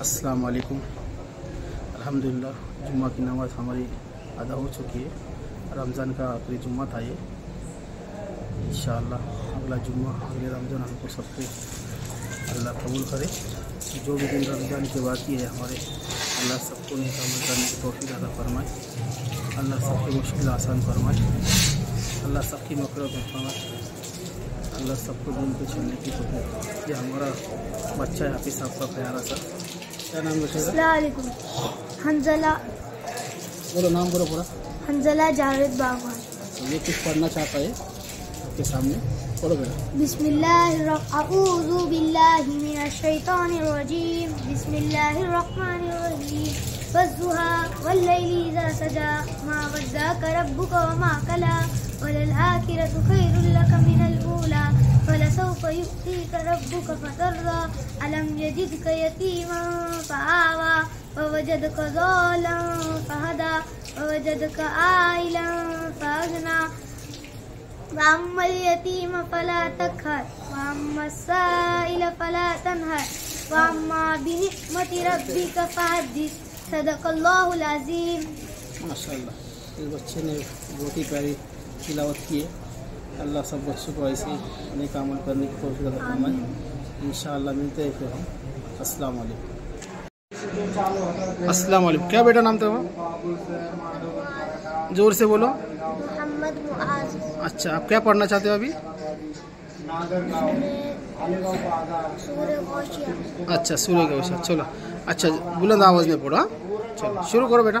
अस्सलाम वालेकुम अल्हम्दुलिल्लाह जुम्मा की नमाज़ हमारी अदा हो चुकी है। रमज़ान का आखिरी जुम्मा था ये। इन अगला जुम्मा, अगले रमज़ान हमको सबको अल्लाह कबूल करे। जो भी दिन रमज़ान के बाकी है हमारे, अल्लाह सबको नहीं अमल करने की तोफ़ी अदा फरमाए। अल्लाह सबकी मुश्किल आसान फरमाए। अल्लाह सबकी मफरत फरमाए। अल्लाह सबको दिन पे चलने की तो ये हमारा बच्चा है, हाफिज़ साहब का प्यारा सा। क्या नाम हंजला। बोलो नाम बोलो पूरा। हंजला जावेद बागवान तो ये कुछ पढ़ना चाहता है? आपके सामने। बोलो बेटा। बिस्मिल्लाहिर्रहमानिर्रहीम। बिस्मिल्लाहिर्रहमानिर्रहीम। वज़्ज़ुहा वल्लैलि इज़ा सजा। मा वद्दाक रब्बुक वमा कला। वलसौफ यु'तीक रब्बुक फतर्दा अलम यजिदक यतीमा फआवा ववजदक ज़ाला फहदा ववजदक आइला फअगना वाम्मा यतीम फला तकहर वाम्मा साइल फला तनहर वाम्मा बिनिअमति रब्बिका फहद्दिस सदकल्लाहुल अजीम माशाल्लाह इस बच्चे ने बहुत ही प्यारी तिलावत की है अल्लाह सब बच्चों को ऐसे नेक अमल करने की कोशिश अदा फरमाए। इंशाल्लाह मिलते हैं फिर हम। अस्सलाम वालेकुम अस्सलाम वालेकुम क्या बेटा नाम था ज़ोर से बोलो। मोहम्मद अच्छा आप क्या पढ़ना चाहते हो अभी? अच्छा सूर्य का विषय चलो। अच्छा बुलंद आवाज़ में पढ़ो हाँ? चलो शुरू करो बेटा।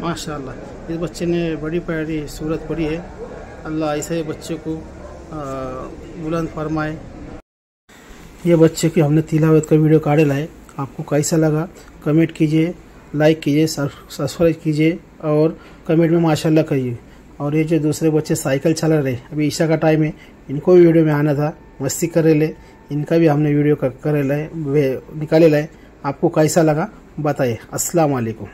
माशाल्लाह इस बच्चे ने बड़ी प्यारी सूरत पढ़ी है अल्लाह ऐसे बच्चे को बुलंद फरमाए ये बच्चे की हमने तिलावत का वीडियो काढ़े लाए आपको कैसा लगा कमेंट कीजिए लाइक कीजिए सब्सक्राइब कीजिए और कमेंट में माशाल्लाह कहिए और ये जो दूसरे बच्चे साइकिल चला रहे अभी ईशा का टाइम है इनको भी वीडियो में आना था मस्ती कर ले इनका भी हमने वीडियो कर, कर लाए निकाले लाए। आपको कैसा लगा? बताइए। अस्सलाम वालेकुम।